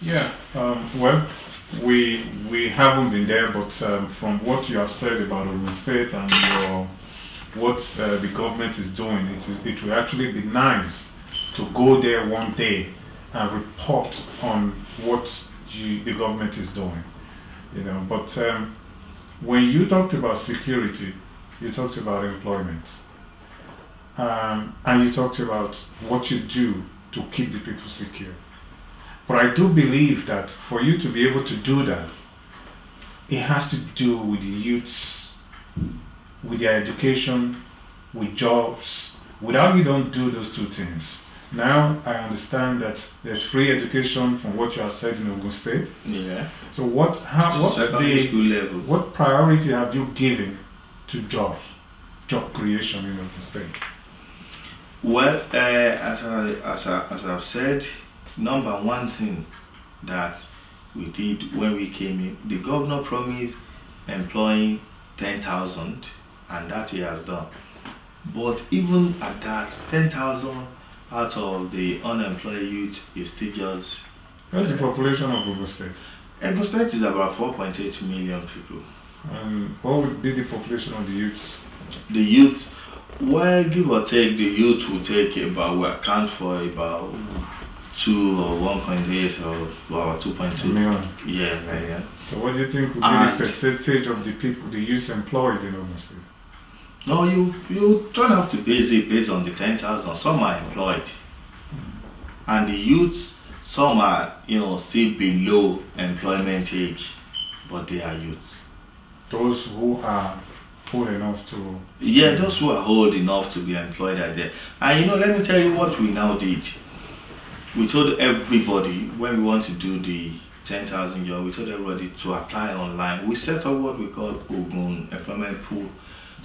Yeah, um, well, we we haven't been there, but um, from what you have said about Ogun State and your, what uh, the government is doing, it, it will actually be nice to go there one day and report on what you, the government is doing. You know, but um, when you talked about security, you talked about employment, um, and you talked about what you do to keep the people secure. But I do believe that for you to be able to do that, it has to do with the youths, with their education, with jobs. Without you don't do those two things. Now I understand that there's free education from what you have said in Ogun State. Yeah. So what how what's the school level. what priority have you given to jobs, job creation in Ogun State? Well, uh, as I as I as I've said, number one thing that we did when we came in, the governor promised employing ten thousand, and that he has done. But even at that, ten thousand out of the unemployed youth is still just. What's the population of Ogun State? State is about four point eight million people. And what would be the population of the youths? The youth, well, give or take, the youth will take about, we account for about two or 1.8 or, or 2.2. Million. Yeah, yeah, yeah. So what do you think would be And- the percentage of the people, the youth employed in Ogun State? No, you you don't have to base it based on the 10,000. Some are employed. Hmm. And the youths, some are, you know, still below employment age, but they are youths. Those who are old enough to Yeah, those who are old enough to be employed are there. And you know, let me tell you what we now did. We told everybody when we want to do the 10,000 job, we told everybody to apply online. We set up what we call Ogun Employment Pool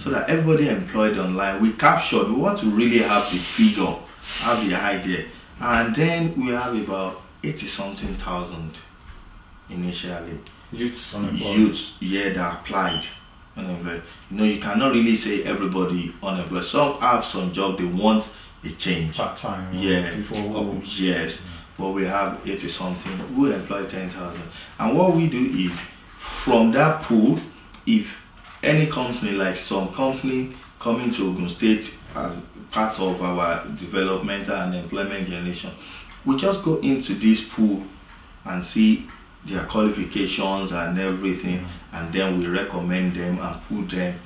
so that everybody employed online, we captured, we want to really have the figure, have the idea. And then we have about 80 something thousand initially. Youths unemployed. youths yeah that applied unemployed. You know you cannot really say everybody unemployed. Some have some job they want a change. Part time. yeah. People oh, yes. But we have 80 something we employ 10,000 and what we do is from that pool if any company like some company coming to Ogun State as part of our developmental and employment generation we just go into this pool and see their qualifications and everything mm. and then we recommend them and put them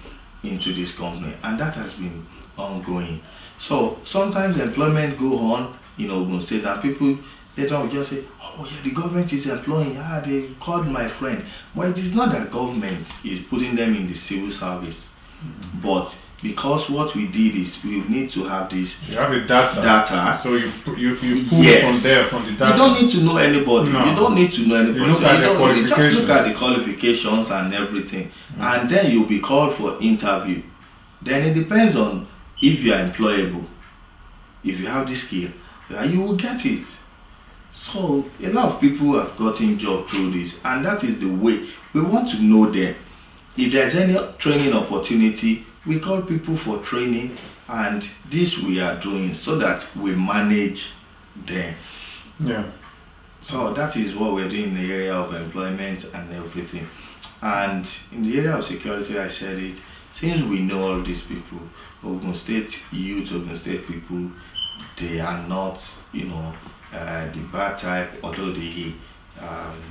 into this company. And that has been ongoing. So sometimes employment go on in Ogun State and people they don't just say oh yeah the government is employing yeah they called my friend but it is not that government is putting them in the civil service mm-hmm. but because what we did is we need to have this you have a data. Data. So you you you pull Yes. from there from the data. You don't need to know anybody. No. You don't need to know anybody. You look So at you don't- you just look at the qualifications and everything, mm-hmm. and then you'll be called for interview. Then it depends on if you are employable. If you have the skill, you will get it. So a lot of people have gotten job through this, and that is the way we want to know them. If there's any training opportunity, we call people for training, and this we are doing so that we manage them. Yeah. So that is what we're doing in the area of employment and everything. And in the area of security, I said it, since we know all these people, Ogun State youth, Ogun State people, they are not, you know, the bad type, although the, um,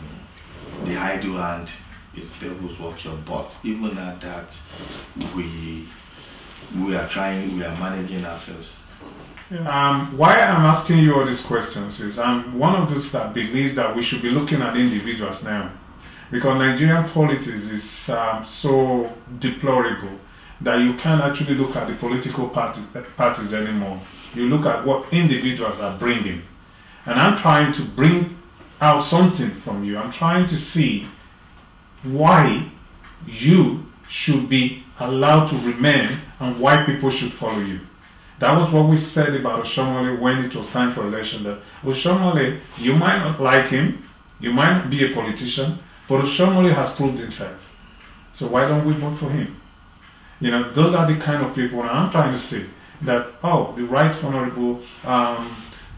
the idle hand is devil's workshop. But even at that, we, we are trying, we are managing ourselves. Um, why I'm asking you all these questions is I'm one of those that believe that we should be looking at individuals now, because Nigerian politics is um, so deplorable that you can't actually look at the political parties, parties anymore. You look at what individuals are bringing, and I'm trying to bring out something from you. I'm trying to see why you should be allowed to remain and why people should follow you. That was what we said about Oshiomhole when it was time for election. That Oshiomhole, you might not like him, you might not be a politician, but Oshiomhole has proved himself. So why don't we vote for him? You know, those are the kind of people I'm trying to see that, oh, the Right Honorable um,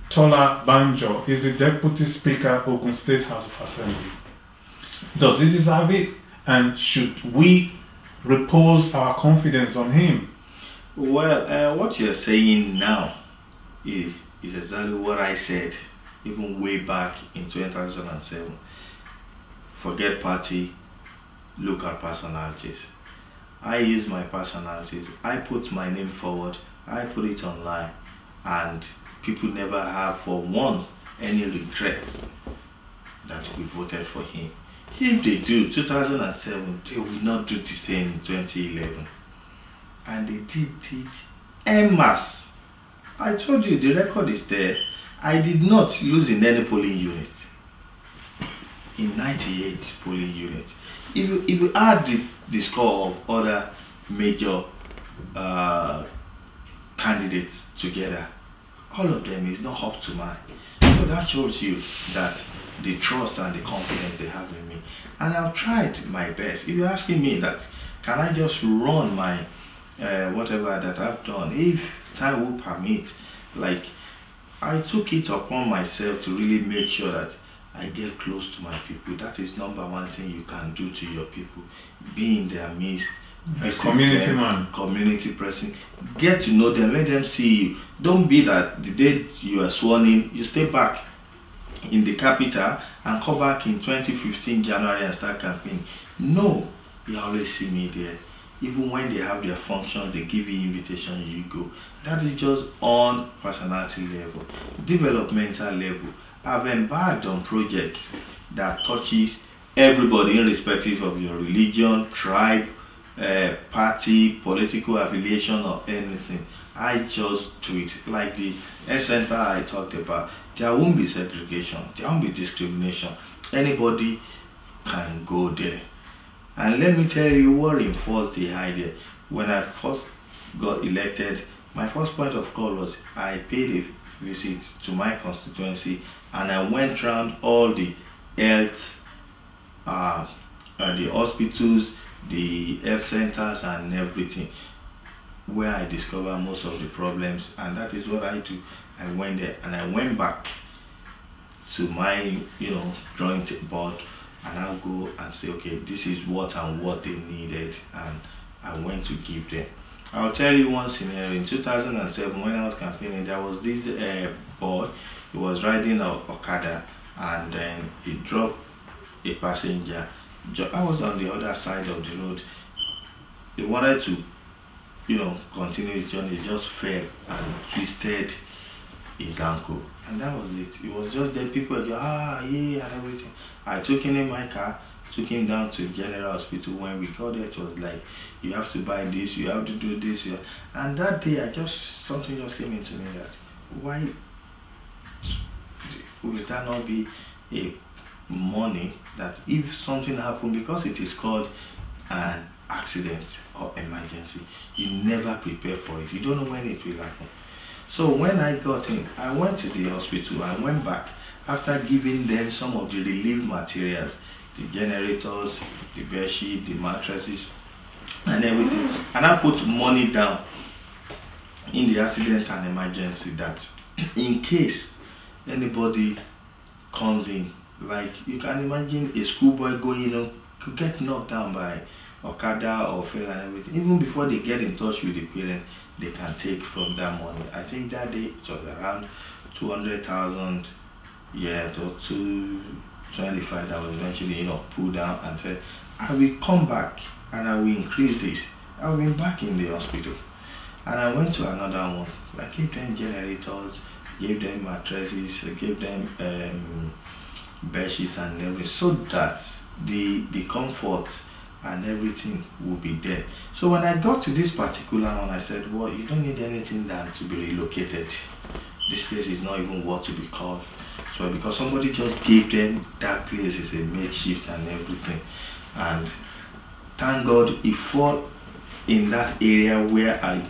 Tola Banjo is the Deputy Speaker of Ogun State House of Assembly. Does he deserve it? And should we repose our confidence on him? Well, uh, what you're saying now is, is exactly what I said even way back in 2007. Forget party, look at personalities. I use my personalities. I put my name forward. I put it online, and people never have for once any regrets that we voted for him. If they do, 2007, they will not do the same in 2011. And they did teach en masse. I told you the record is there. I did not lose in any polling unit. In 98 polling units. If you, if you add the, the score of other major uh, candidates together, all of them is not up to mine. So that shows you that the trust and the confidence they have in me. And I've tried my best. If you're asking me that, can I just run my uh, whatever that I've done, if time will permit, like I took it upon myself to really make sure that I get close to my people. That is number one thing you can do to your people. Be in their midst. A community them, man. Community person. Get to know them. Let them see you. Don't be that the day you are sworn in, you stay back in the capital and come back in 2015 January and start campaigning. No, you always see me there. Even when they have their functions, they give you invitation, you go. That is just on personality level. Developmental level. I've embarked on projects that touches everybody irrespective of your religion, tribe, uh, party, political affiliation or anything. I just do it. Like the center I talked about, there won't be segregation, there won't be discrimination. Anybody can go there. And let me tell you what reinforced the idea. When I first got elected, my first point of call was I paid a visit to my constituency and I went around all the health, uh, the hospitals, the health centers and everything where I discover most of the problems and that is what I do. I went there and I went back to my you know joint board and I'll go and say okay this is what and what they needed and I went to give them. I'll tell you one scenario in 2007 when I was campaigning there was this uh, boy he was riding a Okada and then he dropped a passenger. I was on the other side of the road. He wanted to you know, continue his journey, he just fell and twisted his ankle. And that was it. It was just that people go, ah, yeah, and everything. I took him in my car, took him down to General Hospital. When we got there, it was like, you have to buy this, you have to do this. And that day, I just, something just came into me that, why will that not be a money that if something happened, because it is called an accident or emergency you never prepare for it. You don't know when it will happen. So when i got in i went to the hospital. I went back. After giving them some of the relief materials the generators the bed sheet the mattresses and everything and i put money down in the accident and emergency that in case anybody comes in like you can imagine a schoolboy going you know could get knocked down by Okada or fail and everything. Even before they get in touch with the parent, they can take from that money. I think that day it was around 200,000 yeah, or 225 that was eventually, you know, pulled down and said, I will come back and I will increase this. I've been back in the hospital. And I went to another one. I gave them generators, gave them mattresses, gave them um, bed sheets and everything so that the, the comfort and everything will be there. So when I got to this particular one, I said, well, you don't need anything than to be relocated. This place is not even what to be called. So because somebody just gave them that place is a makeshift and everything. And thank God it fall in that area where I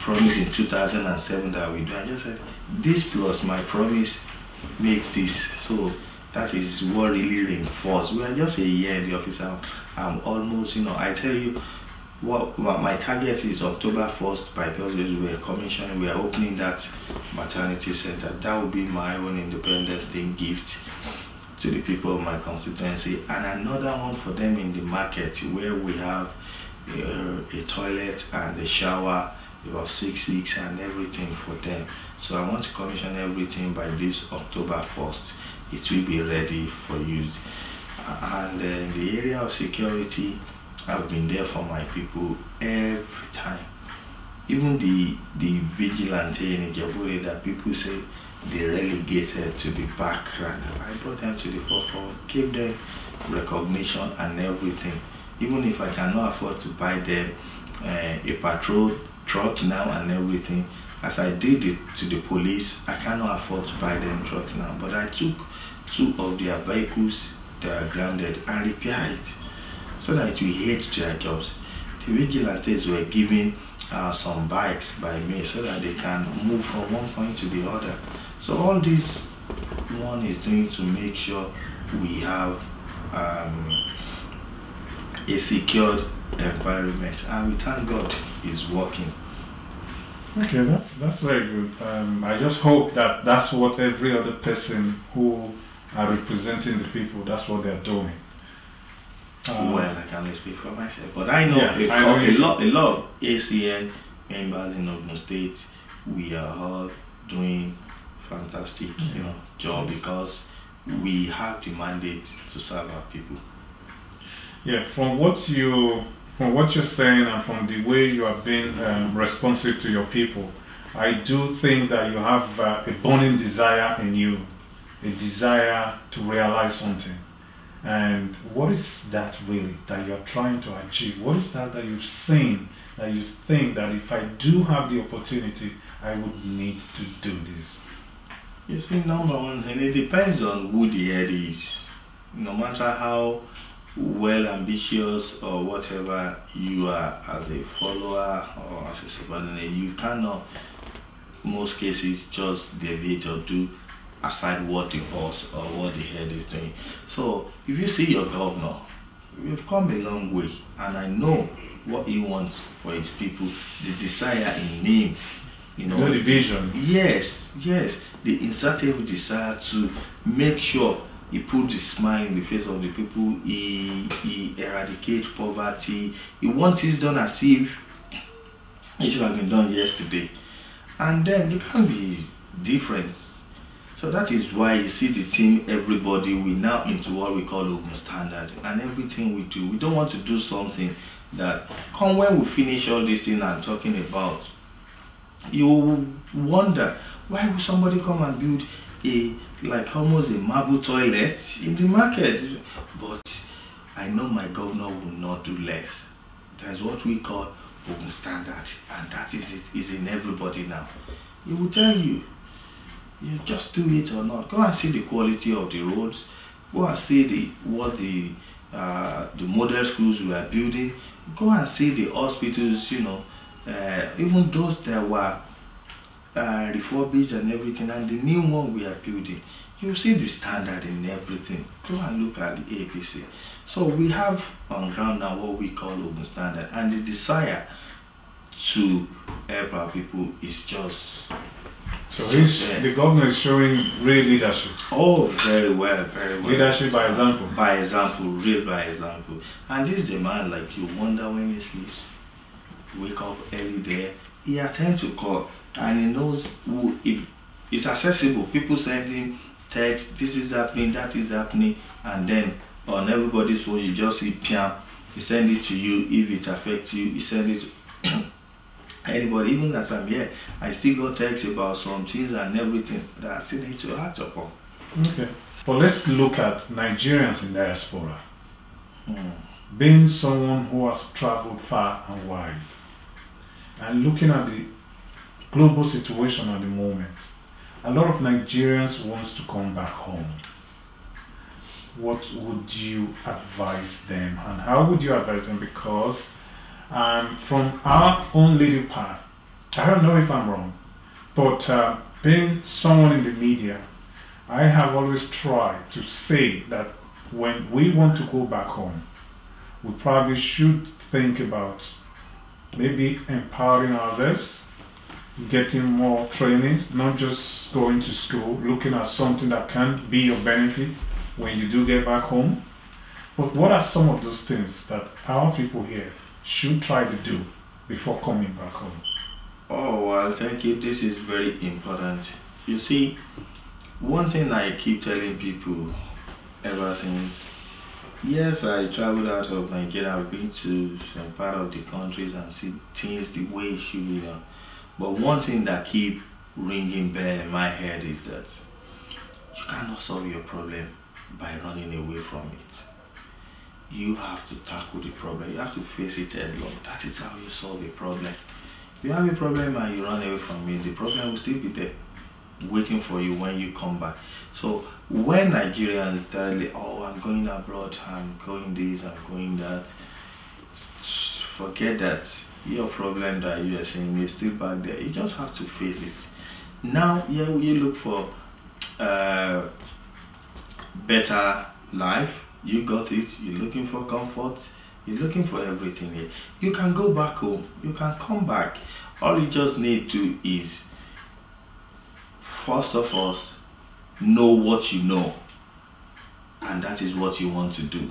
promised in 2007 that we do. I just said, this plus my promise makes this. So that is what really reinforced. We are just a year in the office. I'm, almost, you know, I tell you, what, what my target is October 1st by God's we are commissioning, we are opening that maternity center. That will be my own Independence Day gift to the people of my constituency and another one for them in the market where we have uh, a toilet and a shower about six weeks and everything for them so i want to commission everything by this october 1st it will be ready for use and uh, in the area of security i've been there for my people every time even the the vigilante in Ijebu-Ode that people say they relegated to the background. I brought them to the forefront, gave them recognition and everything. Even if I cannot afford to buy them uh, a patrol truck now and everything, as I did it to the police, I cannot afford to buy them trucks now. But I took two of their vehicles that are grounded and repaired it so that we hate their jobs. The vigilantes were given uh, some bikes by me so that they can move from one point to the other. So all this one is doing to make sure we have um, a secured environment and we thank God is working. Okay, that's that's very good. Um, I just hope that that's what every other person who are representing the people, that's what they're doing. Um, well, I can't speak for myself, but I know, yeah, a, I know a lot, a lot of ACN members in Ogun State, we are all doing fantastic, you know, job because we have the mandate to serve our people. Yeah, from what you from what you're saying and from the way you have been um, responsive to your people, I do think that you have uh, a burning desire in you, a desire to realize something. And what is that really that you're trying to achieve? What is that that you've seen that you think that if I do have the opportunity, I would need to do this? You see, number one, and it depends on who the head is. No matter how well ambitious or whatever you are as a follower or as a subordinate, you cannot, most cases, just deviate or do aside what the boss or what the head is doing. So, if you see your governor, we've come a long way, and I know what he wants for his people, the desire in him you know, the vision. Yes, yes, the insatiable desire to make sure he put the smile in the face of the people. He he eradicate poverty. He wants it done as if it should have been done yesterday, and then you can be different. So that is why you see the team, everybody, we now into what we call open standard. And everything we do, we don't want to do something that come when we finish all this thing I'm talking about you wonder why would somebody come and build a like almost a marble toilet in the market? But i know my governor will not do less. That's what we call open standard and that is it is in everybody now. He will tell you you just do it or not go and see the quality of the roads go and see the what the uh, the model schools we are building go and see the hospitals you know uh, even those that were uh, refurbished and everything, and the new one we are building, you see the standard in everything. Go and look at the APC. So we have on ground now what we call open standard, and the desire to help our people is just. So he's, the government is showing real leadership. Oh, very well, very well. Leadership by example. By example, real by example. And this is a man like you wonder when he sleeps wake up early there. He attends to call and he knows who if it's accessible. People send him text, this is happening, that is happening, and then on everybody's phone you just see piam, he send it to you if it affects you, he send it anybody, even as I'm here, I still got text about some things and everything that I still need to act upon. Okay. But let's look at Nigerians in diaspora. Hmm. Being someone who has traveled far and wide, and looking at the global situation at the moment, a lot of Nigerians want to come back home. What would you advise them, and how would you advise them? Because um, from our own little part, I don't know if I'm wrong, but uh, being someone in the media, I have always tried to say that when we want to go back home, we probably should think about maybe empowering ourselves, getting more trainings, not just going to school, looking at something that can be of benefit when you do get back home. But what are some of those things that our people here should try to do before coming back home? Oh, well, thank you. This is very important. You see, one thing I keep telling people ever since, yes, I traveled out of Nigeria, I've been to some part of the countries and see things the way it should be done. But one thing that keep ringing bell in my head is that you cannot solve your problem by running away from it. You have to tackle the problem. You have to face it head on. That is how you solve a problem. If you have a problem and you run away from it, the problem will still be there, waiting for you when you come back. So when Nigerians tell you, oh, I'm going abroad, I'm going this, I'm going that, forget that. Your problem that you are saying is still back there. You just have to face it. Now, yeah, you look for uh, better life. You got it. You're looking for comfort. You're looking for everything here. You can go back home. You can come back. All you just need to is, first of all, know what you know. And that is what you want to do.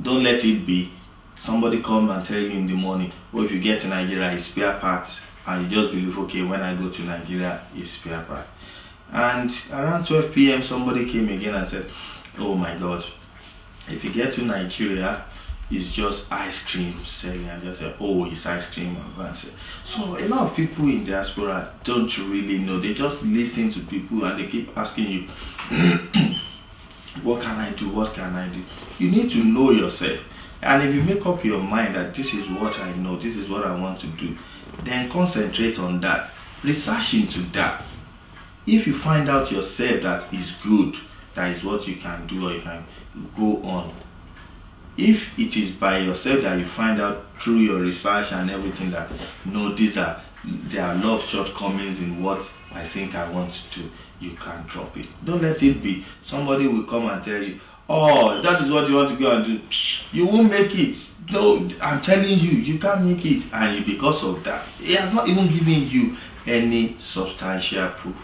Don't let it be somebody come and tell you in the morning, oh, if you get to Nigeria, it's spare parts. And you just believe, okay, when I go to Nigeria, it's spare part. And around 12 p.m., somebody came again and said, oh my God, if you get to Nigeria, it's just ice cream selling. I just said, oh, it's ice cream. Say. So a lot of people in diaspora don't really know. They just listen to people and they keep asking you, what can I do? What can I do? You need to know yourself. And if you make up your mind that this is what I know, this is what I want to do, then concentrate on that. Research into that. If you find out yourself that is good, that is what you can do or you can go on. If it is by yourself that you find out through your research and everything that no, these are there are a lot of shortcomings in what I think I want to do, you can drop it. Don't let it be. Somebody will come and tell you, oh that is what you want to go and do you won't make it no i'm telling you you can't make it and because of that he has not even given you any substantial proof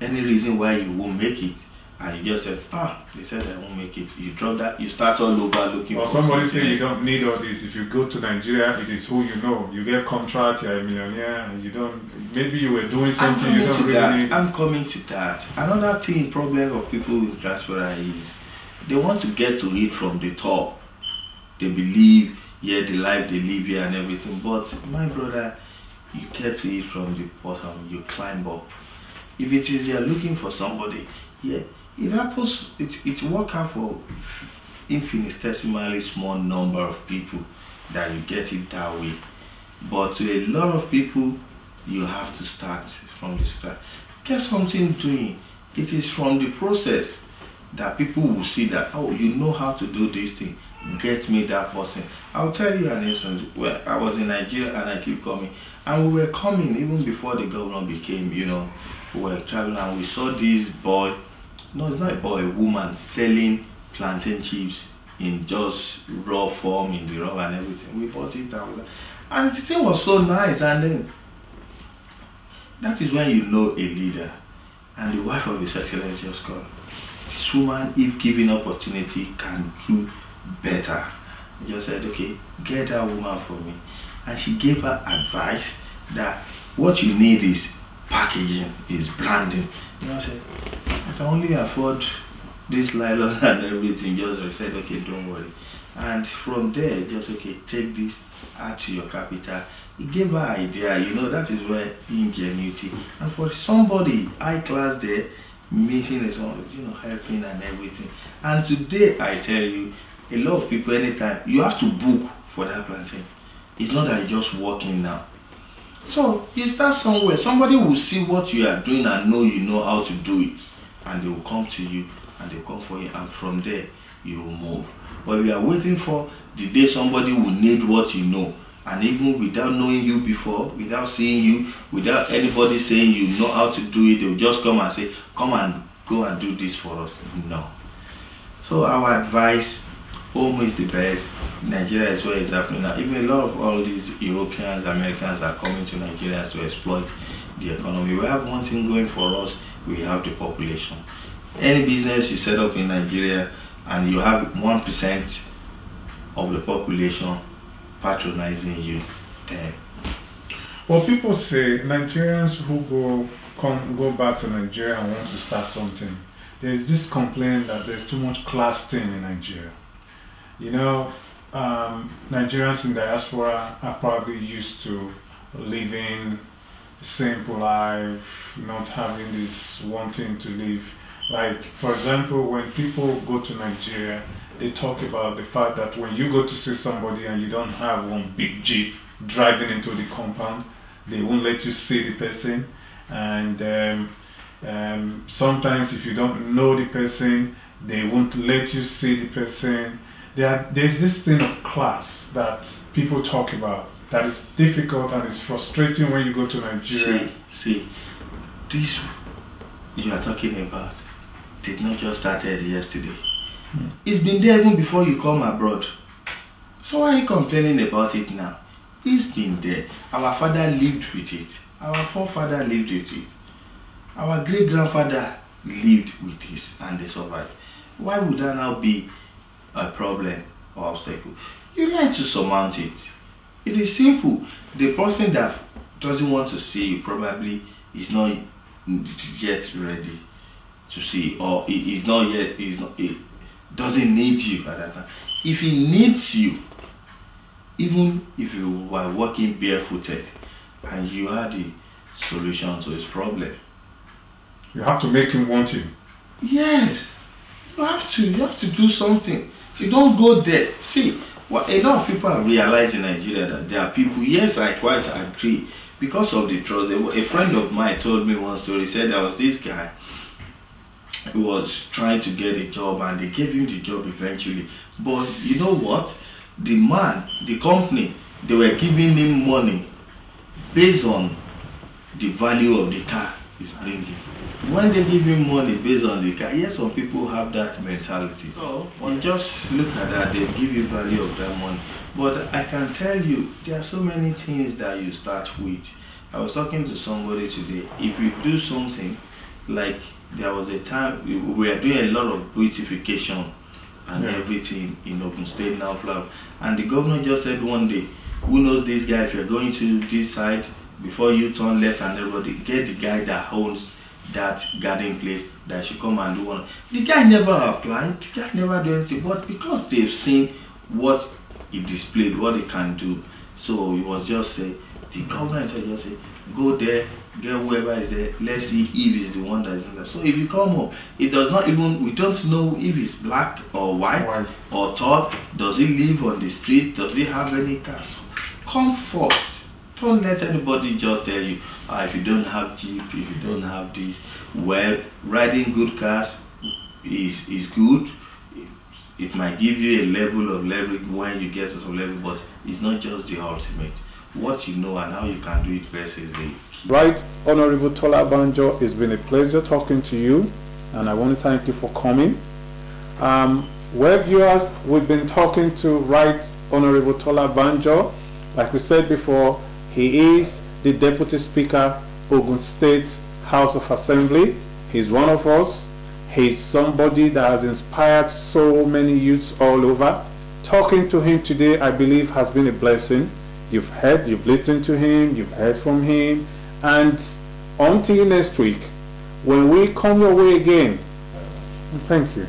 any reason why you won't make it and you just said ah they said i won't make it you drop that you start all over looking well, for somebody say you don't need all this if you go to nigeria it is who you know you get contract you're a millionaire and you don't maybe you were doing something you don't really that. need i'm coming to that another thing problem of people with diaspora is they want to get to it from the top. They believe, yeah, the life they live here and everything. But my brother, you get to it from the bottom, you climb up. If it is you're looking for somebody, yeah, it happens, it, it work out for infinitesimally small number of people that you get it that way. But to a lot of people, you have to start from the scratch. Get something doing. It is from the process that people will see that oh you know how to do this thing get me that person i'll tell you an instance where i was in nigeria and i keep coming and we were coming even before the governor became you know we were traveling and we saw this boy no it's not about a woman selling plantain chips in just raw form in the raw and everything we bought it and, and the thing was so nice and then that is when you know a leader and the wife of his excellency just called this woman, if given opportunity, can do better. I just said, okay, get that woman for me. And she gave her advice that what you need is packaging, is branding. You know, I said, I can only afford this nylon and everything. Just said, okay, don't worry. And from there, just okay, take this, add to your capital. It gave her idea, you know, that is where ingenuity. And for somebody high class there, meeting is one, you know, helping and everything. And today, I tell you, a lot of people, anytime, you have to book for that plantain. It's not that you just walk in now. So you start somewhere. Somebody will see what you are doing and know you know how to do it. And they will come to you and they will come for you. And from there, you will move. But we are waiting for the day somebody will need what you know. and even without knowing you before, without seeing you, without anybody saying you know how to do it, they'll just come and say, Come and go and do this for us. No. So our advice, home is the best. Nigeria is where it's happening now. Even a lot of all these Europeans, Americans are coming to Nigeria to exploit the economy. We have one thing going for us, we have the population. Any business you set up in Nigeria and you have one percent of the population patronizing you, then Well, people say Nigerians who go come go back to Nigeria and want to start something. There's this complaint that there's too much class thing in Nigeria. You know, um, Nigerians in diaspora are probably used to living a simple life, not having this wanting to live. Like, for example, when people go to Nigeria, they talk about the fact that when you go to see somebody and you don't have one big jeep driving into the compound, they won't let you see the person. And um, um, sometimes, if you don't know the person, they won't let you see the person. There, there's this thing of class that people talk about that is difficult and it's frustrating when you go to Nigeria. see, see, this you are talking about did not just started yesterday. Hmm. It's been there even before you come abroad. So why are you complaining about it now? It's been there. Our father lived with it. Our forefather lived with it. Our great grandfather lived with this and they survived. Why would that now be a problem or obstacle? You learn to surmount it. It is simple. The person that doesn't want to see you probably is not yet ready to see or he is not yet is not he doesn't need you at that time. If he needs you, even if you were walking barefooted and you had the solution to his problem, You have to make him want you. Yes, you have to. You have to do something. You don't go there. See, what a lot of people have realized in Nigeria that there are people. Yes, I quite agree because of the trust. A friend of mine told me one story. Said there was this guy who was trying to get a job and they gave him the job eventually. But you know what? The man, the company, they were giving him money based on the value of the car he's bringing. When they give you money based on the car, yes, some people have that mentality. So you just look at that, they give you value of that money. But I can tell you, there are so many things that you start with. I was talking to somebody today. If you do something, like there was a time we we were doing a lot of beautification and Yeah. everything in Ogun State now. And the governor just said one day, who knows this guy? If you're going to this side, before you turn left and everybody, get the guy that owns that garden place that should come and do one. The guy never applied, the guy never do anything, but because they've seen what he displayed, what he can do, so he was just say, the governor said just say, go there, get whoever is there, let's see if he's the one that is in there. So if you come up, it does not even, we don't know if he's black or white, White. or tall, does he live on the street, does he have any cars? Come first. Don't let anybody just tell you, ah, if you don't have Jeep, if you don't have this. Well, riding good cars is, is good. It, might give you a level of leverage when you get to some level, but it's not just the ultimate. What you know and how you can do it best is the key. Right, Honorable Tola Banjo, it's been a pleasure talking to you, and I want to thank you for coming. Um, well, viewers, we've been talking to Right Honorable Tola Banjo. Like we said before, he is the Deputy Speaker, of Ogun State House of Assembly. He's one of us. He's somebody that has inspired so many youths all over. Talking to him today, I believe, has been a blessing. You've heard, you've listened to him, you've heard from him, and until next week, when we come your way again, thank you.